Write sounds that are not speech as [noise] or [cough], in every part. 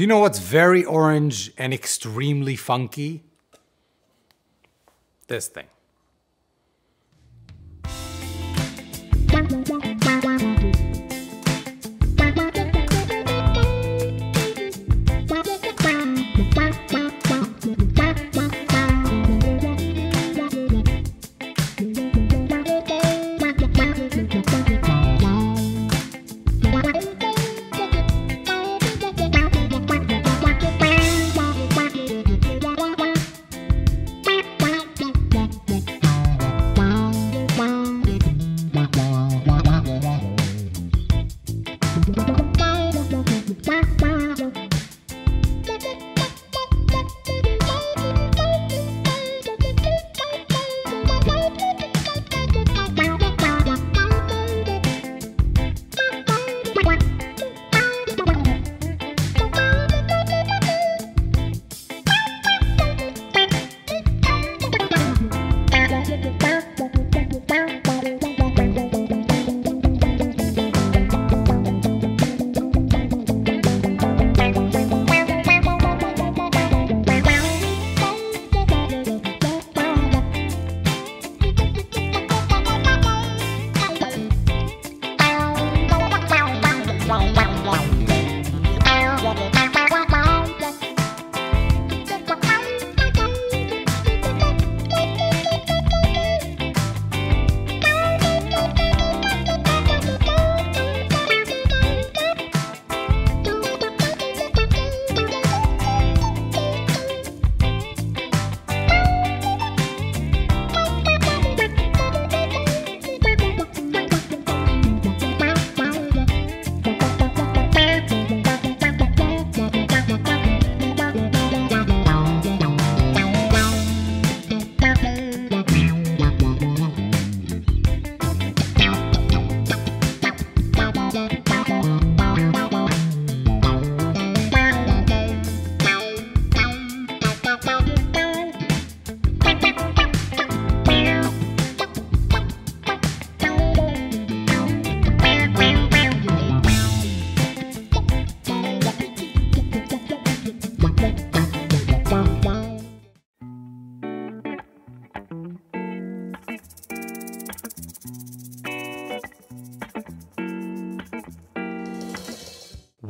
Do you know what's very orange and extremely funky? This thing.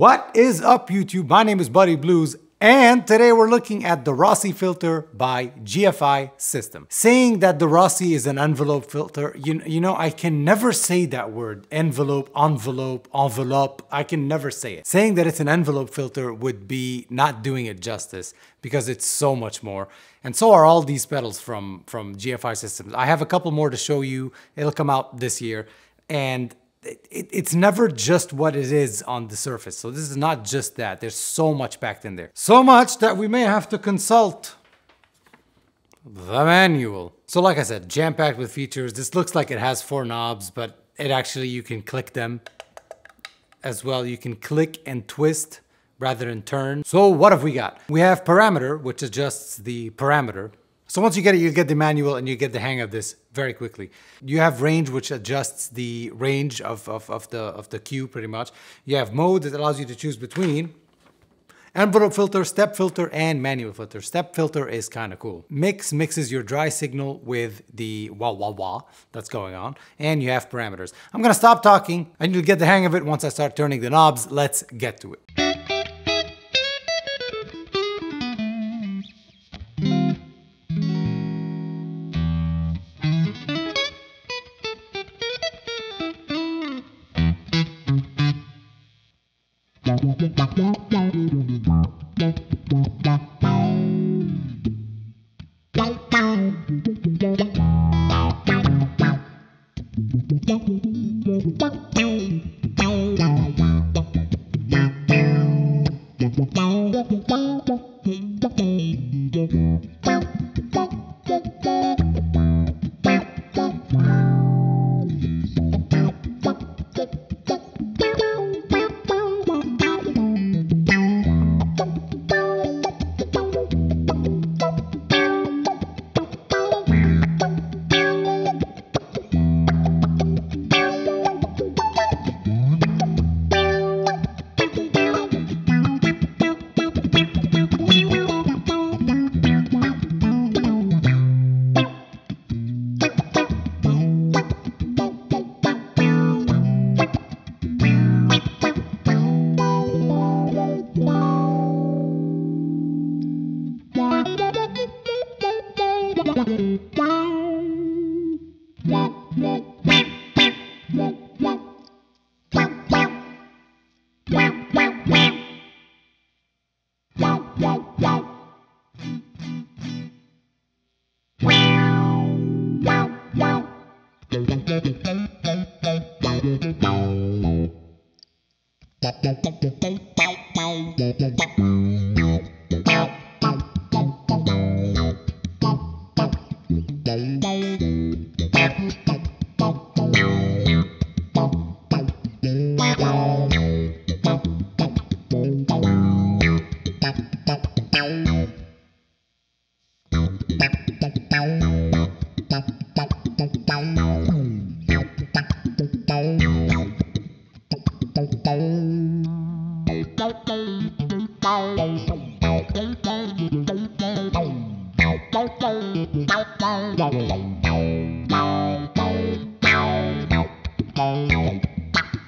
What is up YouTube? My name is Buddy Blues and today we're looking at the Rossie filter by GFI System. Saying that the Rossie is an envelope filter, you, you know, I can never say that word. Envelope, envelope, envelope, I can never say it. Saying that it's an envelope filter would be not doing it justice because it's so much more. And so are all these pedals from, from GFI Systems. I have a couple more to show you. It'll come out this year. And it, it's never just what it is on the surface. So this is not just that. There's so much packed in there. So much that we may have to consult the manual. So like I said, jam-packed with features. This looks like it has four knobs, but it actually, you can click them as well. You can click and twist rather than turn. So what have we got? We have parameter, which adjusts the parameter. So once you get it, you get the manual and you get the hang of this very quickly. You have range, which adjusts the range of, of, of, the, of the cue pretty much. You have mode that allows you to choose between envelope filter, step filter, and manual filter. Step filter is kind of cool. Mix mixes your dry signal with the wah wah wah that's going on, and you have parameters. I'm gonna stop talking. I need to get the hang of it once I start turning the knobs. Let's get to it. one, two.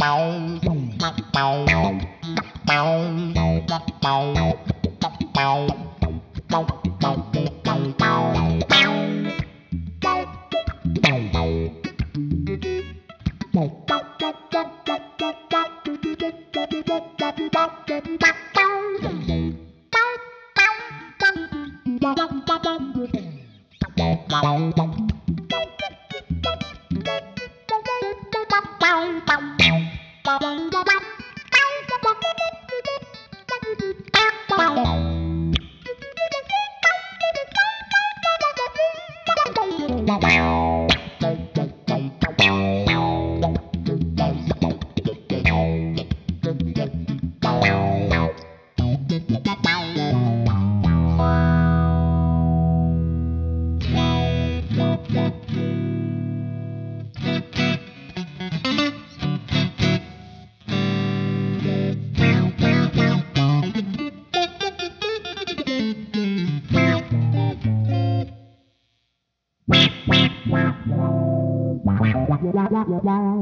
Bye. Música la la. Wow.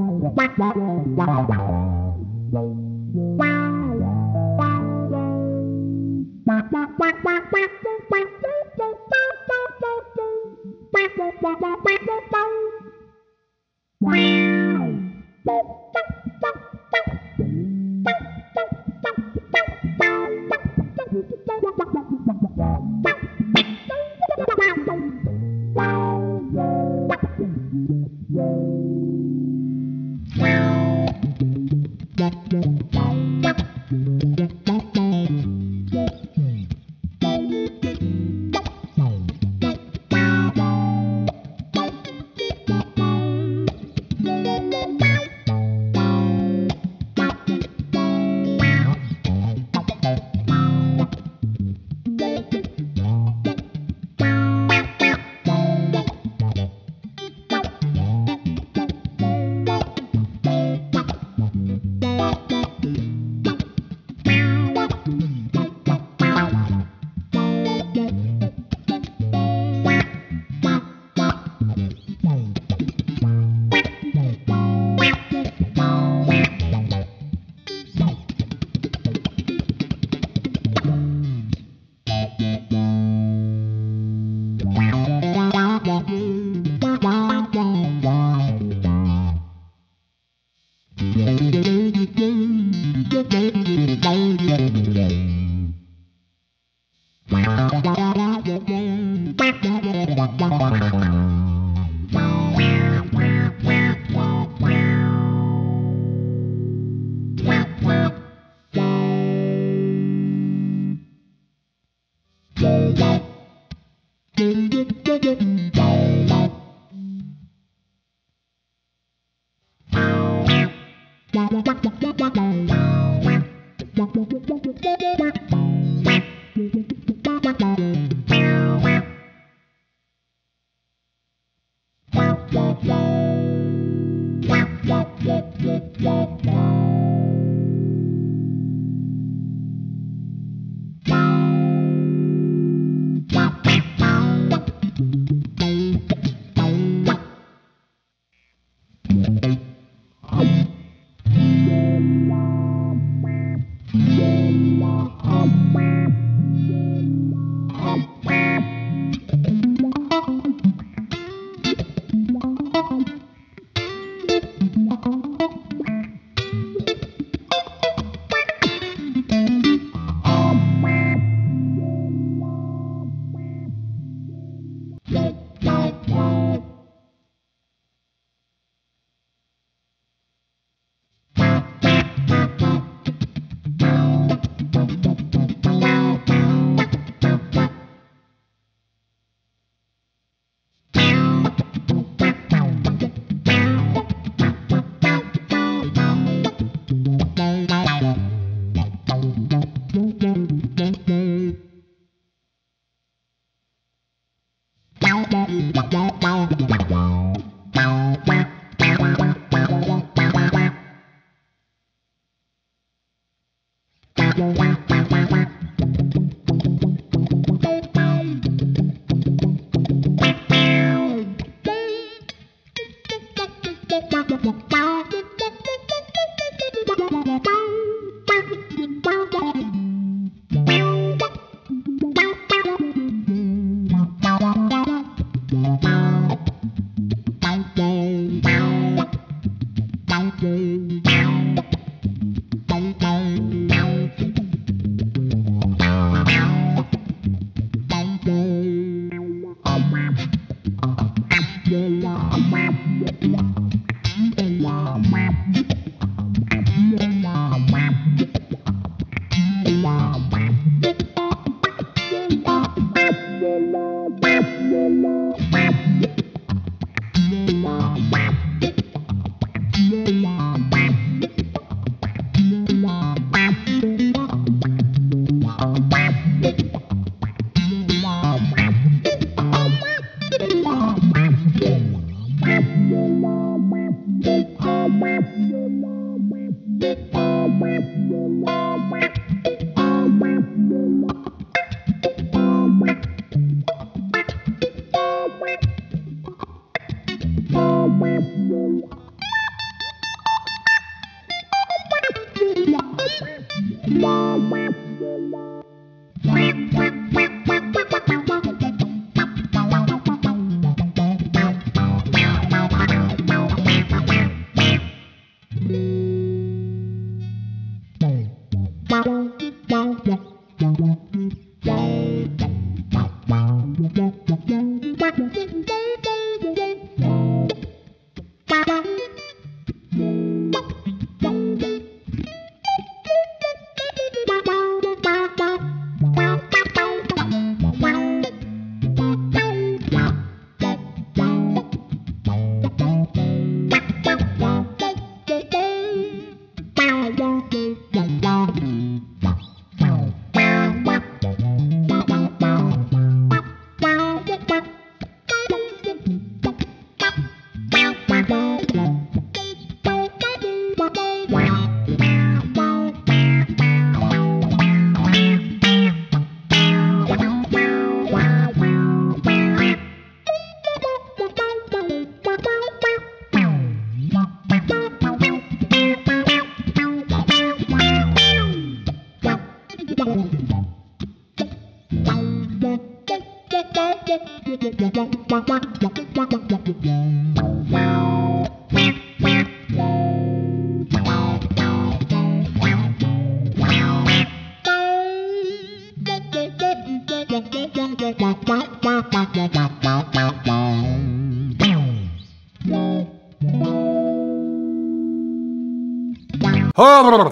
Thank you.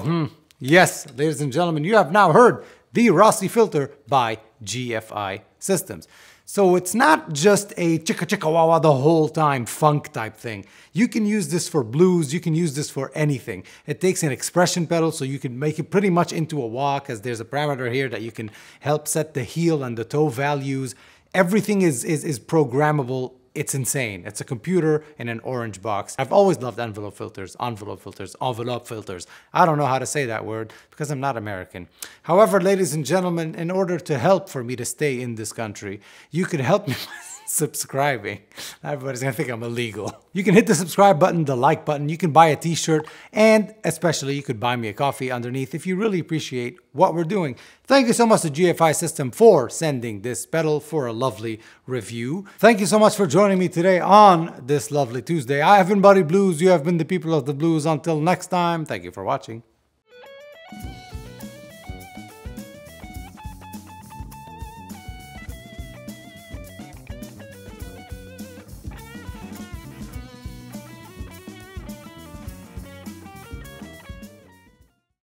Hmm. Yes, ladies and gentlemen, you have now heard the Rossie filter by GFI Systems. So it's not just a chicka chicka wah the whole time funk type thing. You can use this for blues, you can use this for anything. It takes an expression pedal so you can make it pretty much into a wah because there's a parameter here that you can help set the heel and the toe values. Everything is, is, is programmable it's insane. It's a computer in an orange box. I've always loved envelope filters, envelope filters, envelope filters. I don't know how to say that word because I'm not American. However, ladies and gentlemen, in order to help for me to stay in this country, you could help me [laughs] subscribing. Everybody's gonna think I'm illegal. You can hit the subscribe button, the like button, you can buy a t-shirt, and especially you could buy me a coffee underneath if you really appreciate what we're doing. Thank you so much to GFI System for sending this pedal for a lovely review. Thank you so much for joining me today on this lovely Tuesday. I have been Buddy Blues, you have been the people of the blues. Until next time, thank you for watching.